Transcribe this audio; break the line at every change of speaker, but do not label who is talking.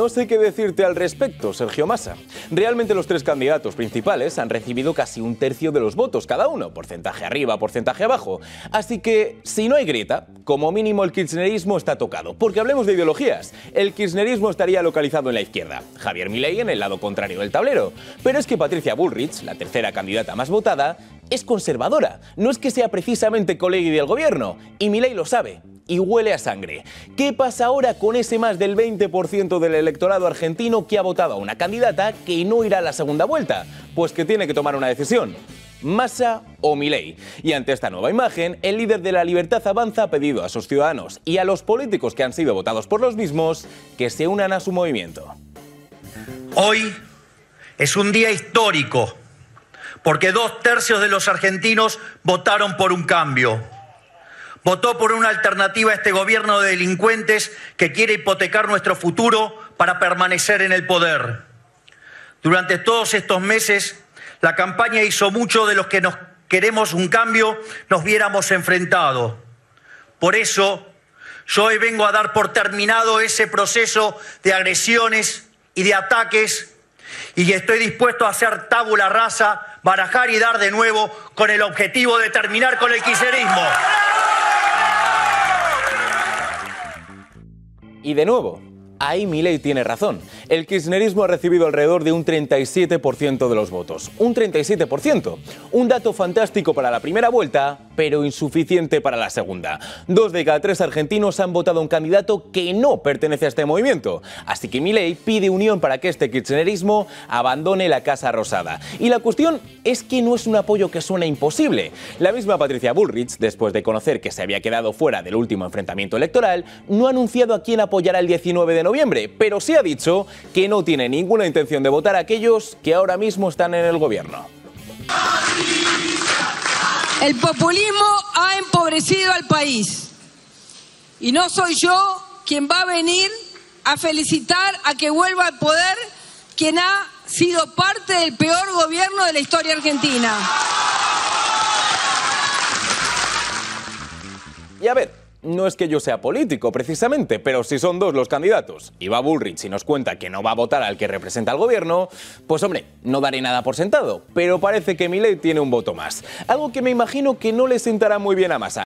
No sé qué decirte al respecto, Sergio Massa. Realmente los tres candidatos principales han recibido casi un tercio de los votos cada uno, porcentaje arriba, porcentaje abajo. Así que, si no hay grieta, como mínimo el kirchnerismo está tocado. Porque hablemos de ideologías. El kirchnerismo estaría localizado en la izquierda, Javier Milei en el lado contrario del tablero. Pero es que Patricia Bullrich, la tercera candidata más votada, es conservadora. No es que sea precisamente colega del gobierno. Y Milei lo sabe y huele a sangre. ¿Qué pasa ahora con ese más del 20% del electorado argentino que ha votado a una candidata que no irá a la segunda vuelta? Pues que tiene que tomar una decisión. Massa o Milei. Y ante esta nueva imagen, el líder de la Libertad Avanza ha pedido a sus ciudadanos y a los políticos que han sido votados por los mismos que se unan a su movimiento.
Hoy es un día histórico porque dos tercios de los argentinos votaron por un cambio Votó por una alternativa a este gobierno de delincuentes que quiere hipotecar nuestro futuro para permanecer en el poder. Durante todos estos meses, la campaña hizo mucho de los que nos queremos un cambio nos viéramos enfrentados. Por eso, yo hoy vengo a dar por terminado ese proceso de agresiones y de ataques y estoy dispuesto a hacer tabula rasa, barajar y dar de nuevo con el objetivo de terminar con el quiserismo.
Y de nuevo, ahí Milei tiene razón. El kirchnerismo ha recibido alrededor de un 37% de los votos. Un 37%. Un dato fantástico para la primera vuelta, pero insuficiente para la segunda. Dos de cada tres argentinos han votado a un candidato que no pertenece a este movimiento. Así que Milei pide unión para que este kirchnerismo abandone la Casa Rosada. Y la cuestión es que no es un apoyo que suena imposible. La misma Patricia Bullrich, después de conocer que se había quedado fuera del último enfrentamiento electoral, no ha anunciado a quién apoyará el 19 de noviembre, pero sí ha dicho que no tiene ninguna intención de votar a aquellos que ahora mismo están en el gobierno.
El populismo ha empobrecido al país y no soy yo quien va a venir a felicitar a que vuelva al poder quien ha sido parte del peor gobierno de la historia argentina.
Y a ver, no es que yo sea político, precisamente, pero si son dos los candidatos y va Bullrich y nos cuenta que no va a votar al que representa al gobierno, pues hombre, no daré nada por sentado, pero parece que Milei tiene un voto más. Algo que me imagino que no le sentará muy bien a Massa.